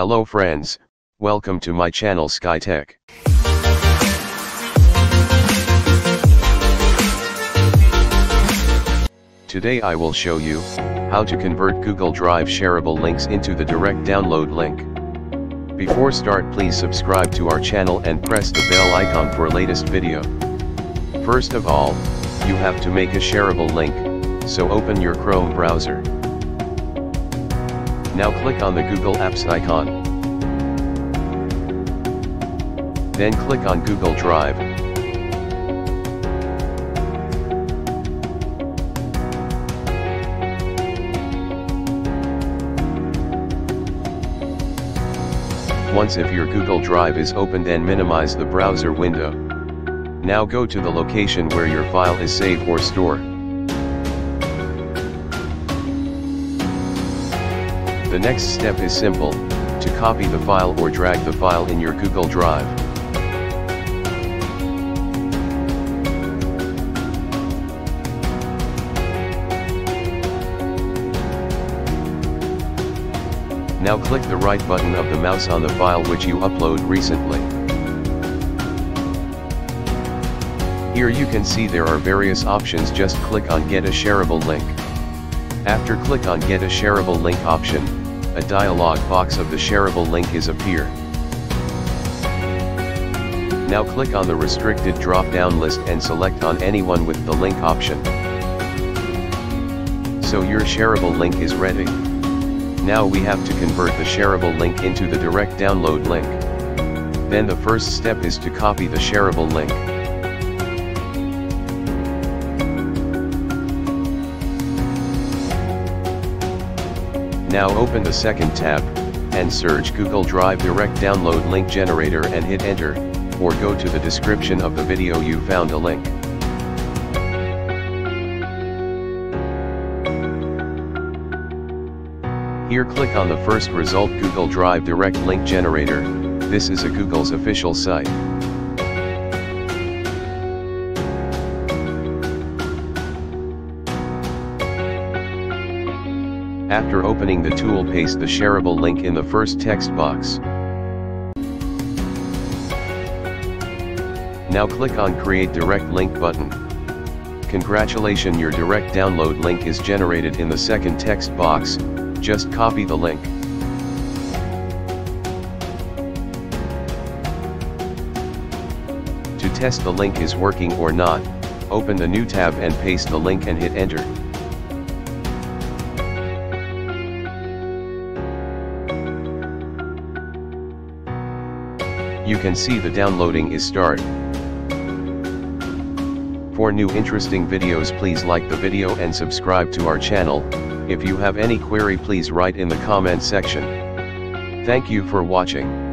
Hello friends, welcome to my channel SkyTech. Today I will show you, how to convert Google Drive shareable links into the direct download link. Before start please subscribe to our channel and press the bell icon for latest video. First of all, you have to make a shareable link, so open your Chrome browser. Now click on the Google Apps icon. Then click on Google Drive. Once if your Google Drive is opened then minimize the browser window. Now go to the location where your file is saved or stored. The next step is simple, to copy the file or drag the file in your Google Drive. Now click the right button of the mouse on the file which you upload recently. Here you can see there are various options just click on get a shareable link. After click on get a shareable link option, a dialog box of the shareable link is appear. Now click on the restricted drop down list and select on anyone with the link option. So your shareable link is ready. Now we have to convert the shareable link into the direct download link. Then the first step is to copy the shareable link. Now open the second tab, and search Google Drive Direct Download Link Generator and hit enter, or go to the description of the video you found a link. Here click on the first result Google Drive Direct Link Generator, this is a Google's official site. After opening the tool paste the shareable link in the first text box. Now click on create direct link button. Congratulations your direct download link is generated in the second text box, just copy the link. To test the link is working or not, open the new tab and paste the link and hit enter. You can see the downloading is start. For new interesting videos please like the video and subscribe to our channel, if you have any query please write in the comment section. Thank you for watching.